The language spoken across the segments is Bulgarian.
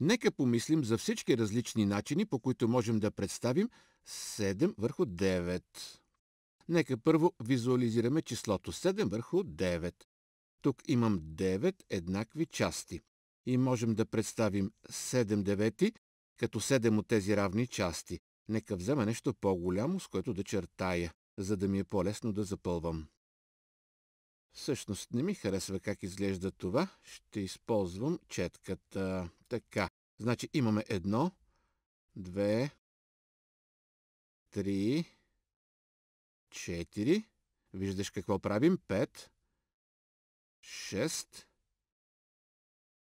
Нека помислим за всички различни начини, по които можем да представим 7 върху 9. Нека първо визуализираме числото 7 върху 9. Тук имам 9 еднакви части. И можем да представим 7 девети като 7 от тези равни части. Нека взема нещо по-голямо, с което да чертая, за да ми е по-лесно да запълвам. Всъщност не ми харесва как изглежда това. Ще използвам четката. Така. Значи имаме едно, две, три, четири. Виждаш какво правим? Пет, шест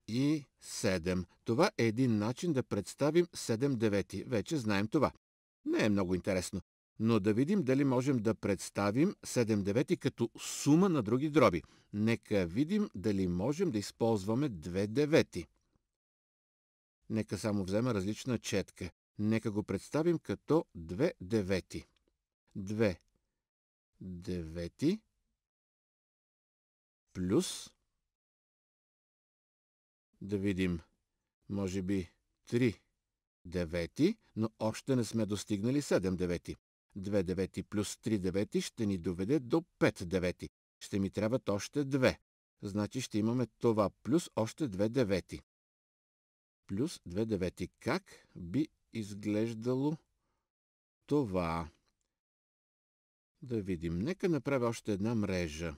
и седем. Това е един начин да представим 7 девети. Вече знаем това. Не е много интересно но да видим дали можем да представим 7 девети като сума на други дроби. Нека видим дали можем да използваме 2 девети. Нека само взема различна четка. Нека го представим като 2 девети. 2 девети плюс да видим, може би 3 девети, но още не сме достигнали 7 девети. 2 девети плюс 3 девети ще ни доведе до 5 девети. Ще ми трябват още 2. Значи ще имаме това плюс още 2 девети. Плюс 2 девети. Как би изглеждало това? Да видим. Нека направя още една мрежа.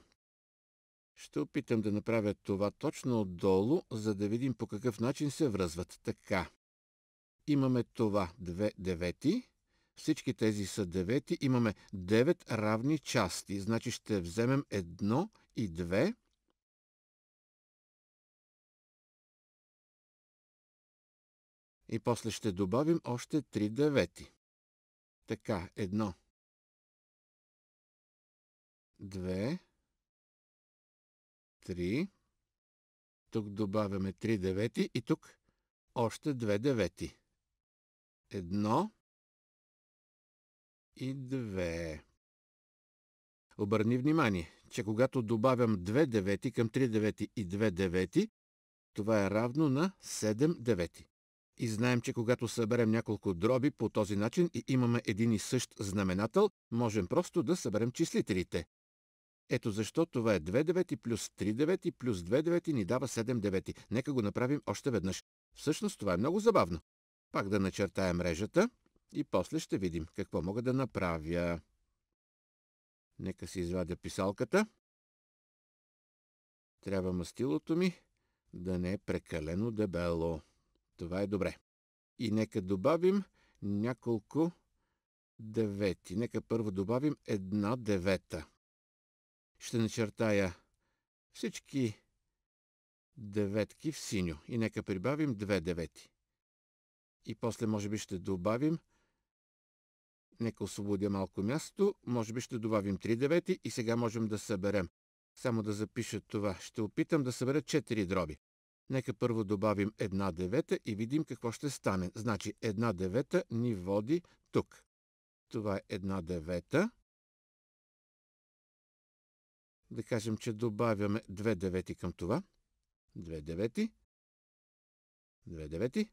Ще опитам да направя това точно отдолу, за да видим по какъв начин се връзват. Така. Имаме това 2 девети всички тези са девети. Имаме 9 равни части. Значи ще вземем едно и две. И после ще добавим още 3 девети. Така, едно. Две. Три. Тук добавяме 3 девети и тук още 2 девети. Едно и 2. Обърни внимание, че когато добавям 2 девети към 3 девети и 2 девети, това е равно на 7 девети. И знаем, че когато съберем няколко дроби по този начин и имаме един и същ знаменател, можем просто да съберем числителите. Ето защо това е 2 девети плюс 3 девети плюс 2 девети ни дава 7 девети. Нека го направим още веднъж. Всъщност това е много забавно. Пак да начертаем мрежата и после ще видим какво мога да направя. Нека си извадя писалката. Трябва мастилото ми да не е прекалено дебело. Това е добре. И нека добавим няколко девети. Нека първо добавим една девета. Ще начертая всички деветки в синьо и нека прибавим две девети. И после може би ще добавим Нека освободя малко място. Може би ще добавим 3 девети и сега можем да съберем. Само да запиша това. Ще опитам да събера 4 дроби. Нека първо добавим една девета и видим какво ще стане. Значи една девета ни води тук. Това е една девета. Да кажем, че добавяме две девети към това. Две девети. Две девети.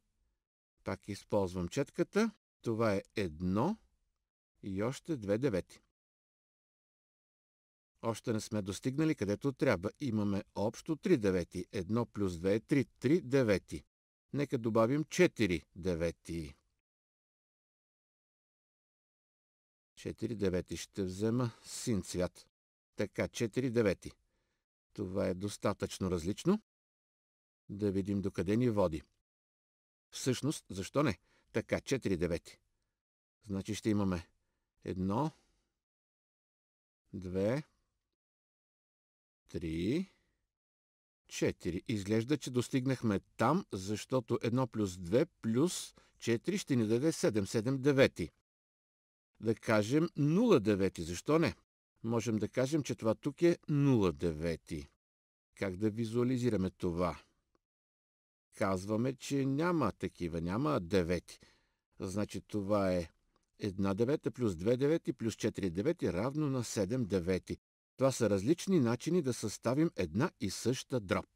Пак използвам четката. Това е едно и още две девети. Още не сме достигнали където трябва. Имаме общо 3 девети. 1 плюс 2 е 3. 3 девети. Нека добавим 4 девети. 4 девети. Ще взема син цвят. Така, 4 девети. Това е достатъчно различно. Да видим докъде ни води. Всъщност, защо не? Така, 4 девети. Значи ще имаме Едно, две, три, четири. Изглежда, че достигнахме там, защото едно плюс две плюс 4 ще ни даде 7, 7 девети. Да кажем 0 девети. Защо не? Можем да кажем, че това тук е 0 девети. Как да визуализираме това? Казваме, че няма такива, няма девети. Значи това е 1 девета плюс 2 девети плюс 4 девети равно на 7 девети. Това са различни начини да съставим една и съща дроб.